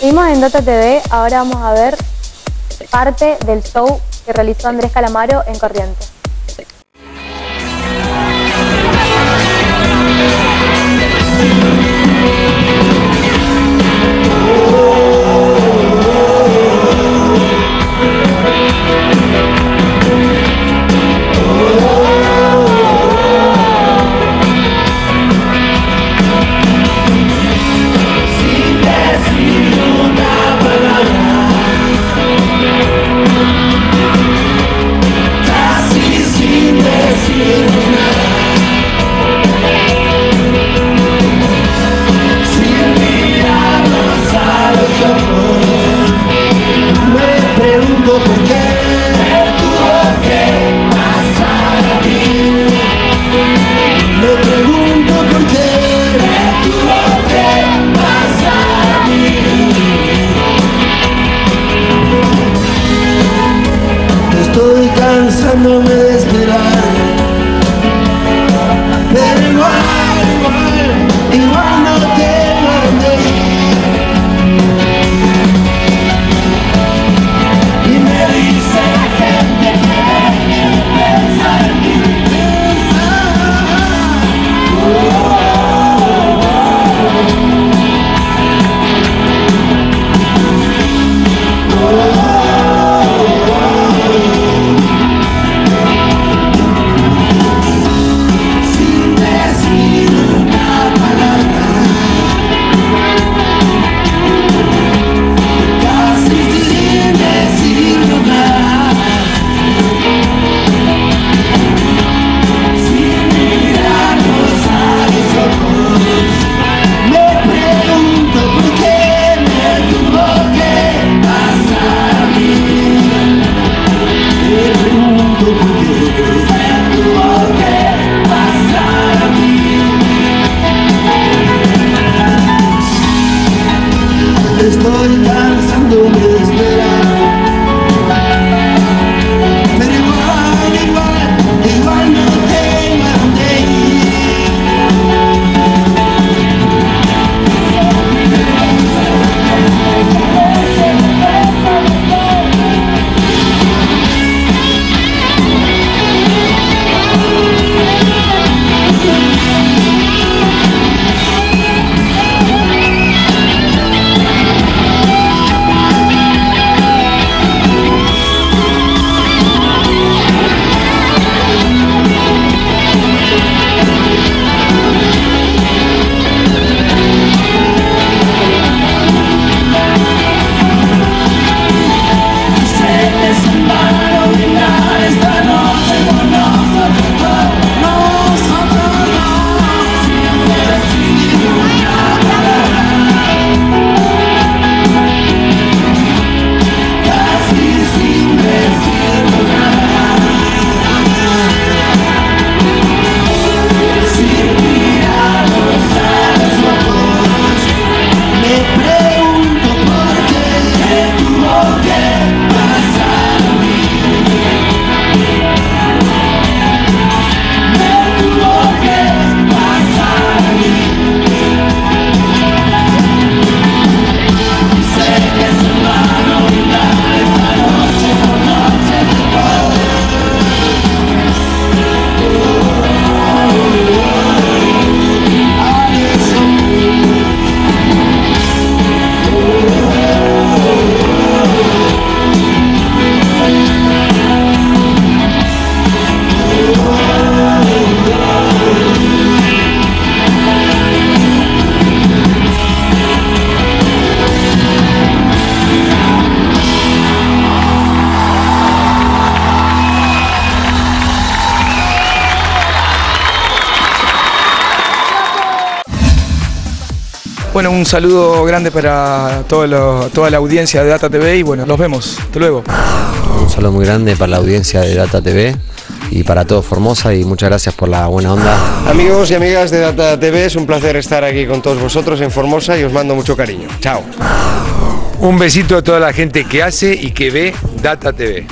Seguimos en Data TV, ahora vamos a ver parte del show que realizó Andrés Calamaro en Corrientes. Estoy cansándome de esperar. Bueno, un saludo grande para todo lo- toda la audiencia de Data TV y bueno, nos vemos. Hasta luego. Un saludo muy grande para la audiencia de Data TV y para todo Formosa y muchas gracias por la buena onda. Amigos y amigas de Data TV, es un placer estar aquí con todos vosotros en Formosa y os mando mucho cariño. Chao. Un besito a toda la gente que hace y que ve Data TV.